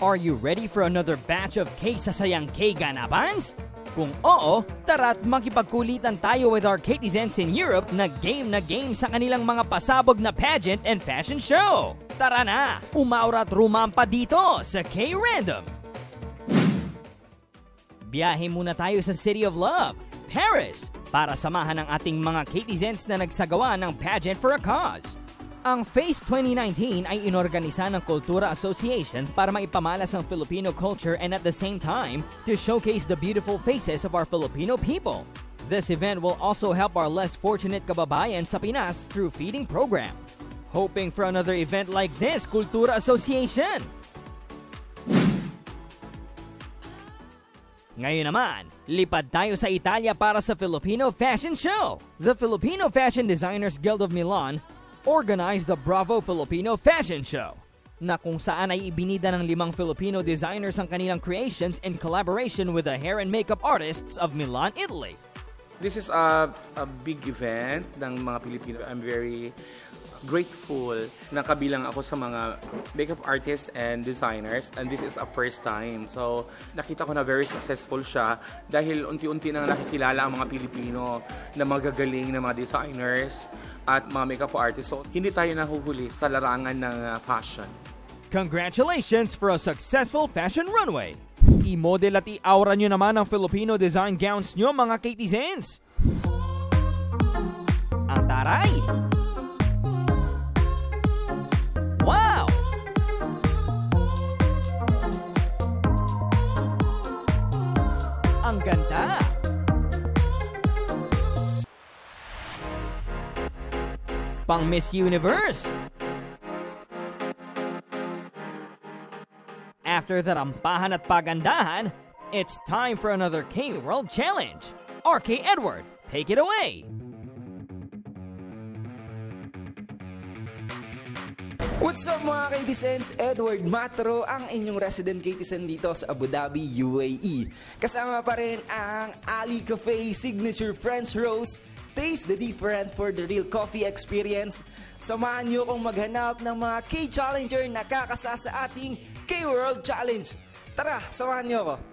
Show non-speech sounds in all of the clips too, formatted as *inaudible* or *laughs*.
Are you ready for another batch of K-sasayang K-ganapans? Kung oo, tara't makipagkulitan tayo with our Katizens in Europe na game na game sa kanilang mga pasabog na pageant and fashion show. Tara na, umaurat rumampa dito sa K-Random. Biyahe muna tayo sa City of Love, Paris, para samahan ang ating mga Katizens na nagsagawa ng pageant for a cause. Ang FACE 2019 ay inorganisa ng Kultura Association para maipamalas ang Filipino culture and at the same time to showcase the beautiful faces of our Filipino people. This event will also help our less fortunate kababayan sa Pinas through feeding program. Hoping for another event like this, Kultura Association! Ngayon naman, lipad tayo sa Italia para sa Filipino Fashion Show. The Filipino Fashion Designers Guild of Milan organized the Bravo Filipino Fashion Show na kung saan ay ibinida ng limang Filipino designers ang kanilang creations in collaboration with the hair and makeup artists of Milan, Italy. This is a, a big event ng mga Pilipino. I'm very grateful na kabilang ako sa mga makeup artists and designers and this is a first time. So nakita ko na very successful siya dahil unti-unti nang nakikilala ang mga Pilipino na magagaling na mga designers at mga makeup artists. So hindi tayo nahuhuli sa larangan ng uh, fashion. Congratulations for a successful fashion runway! I-model at i-aura nyo naman ang Filipino design gowns nyo mga Katizens! Ang taray! Ang ganda! Pang Miss Universe! After the rampahan at pagandahan, it's time for another K-World Challenge. RK Edward, take it away! What's up mga Katizens? Edward Matro, ang inyong resident Katizen dito sa Abu Dhabi, UAE. Kasama pa rin ang Ali Cafe Signature French Roast. Taste the different for the real coffee experience. Samahan niyo kong maghanap ng mga K-Challenger na kakasa sa ating K-World Challenge. Tara, samahan niyo ako.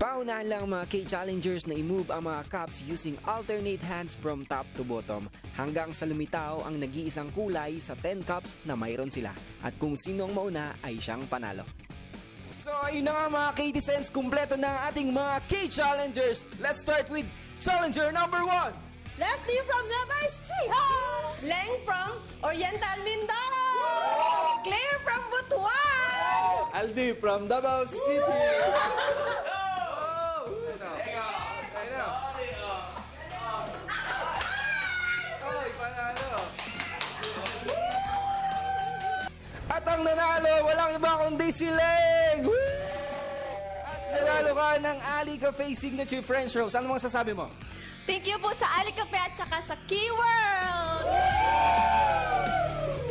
Paunahan lang mga K-Challengers na i-move ang mga cups using alternate hands from top to bottom hanggang sa lumitaw ang nag-iisang kulay sa 10 cups na mayroon sila. At kung sino ang mauna ay siyang panalo. So ayun na nga mga K-Descents, kumpleto na ang ating mga K-Challengers. Let's start with Challenger number 1! Leslie from Nueva Ecija! Leng from Oriental Mindoro! Claire from Butuan! Aldi from Davao City. *laughs* ang nanalo, walang iba kundi si Leng! Woo! At nanalo ka ng Ali Cafe Signature French Roast. Ano mga sasabi mo? Thank you po sa Ali Cafe at saka sa Key World!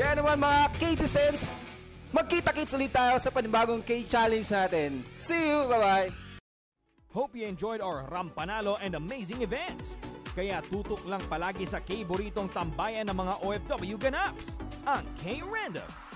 Kaya naman mga K-Descents, magkita-kits ulit tayo sa panibagong K-Challenge natin. See you! Bye-bye! Hope you enjoyed our Rampanalo and amazing events. Kaya tutok lang palagi sa K-Buritong tambayan ng mga OFW ganaps, ang K-Random.